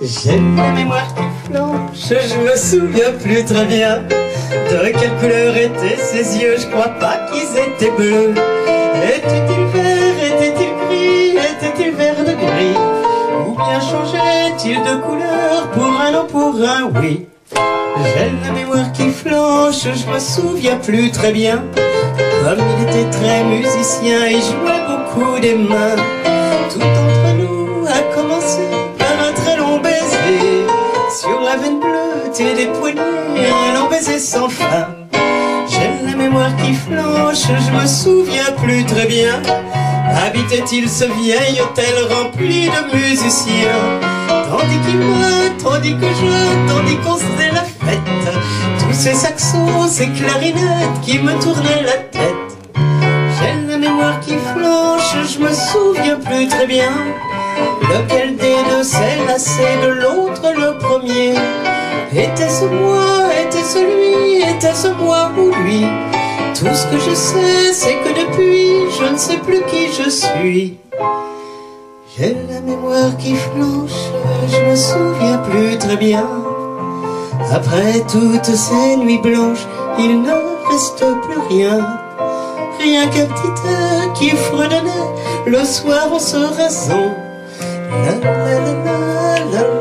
J'ai la mémoire qui flanche, je me souviens plus très bien de quelle couleur étaient ses yeux, je crois pas qu'ils étaient bleus. Était-il vert, était-il gris, était-il vert de gris? Ou bien changeait-il de couleur pour un non, pour un oui? J'ai la mémoire qui flanche, je me souviens plus très bien. Comme il était très musicien, il jouait beaucoup des mains. La veine bleue et des poignets, long baiser sans fin. J'ai la mémoire qui flanche, je me souviens plus très bien. Habitait-il ce vieil hôtel rempli de musiciens? Tandis qu'il moi, tandis que je, tandis qu'on faisait la fête Tous ces saxons, ces clarinettes qui me tournaient la tête J'ai la mémoire qui flanche, je me souviens plus très bien Lequel des deux s'est lassé de l'autre le premier Était-ce moi, était-ce lui, était-ce moi ou lui? Tout ce que je sais, c'est que depuis, je ne sais plus qui je suis j'ai la mémoire qui flanche, je me souviens plus très bien. Après toutes ces nuits blanches, il ne reste plus rien. Rien qu'un petit air qui fredonnait le soir en se rasant. la la la la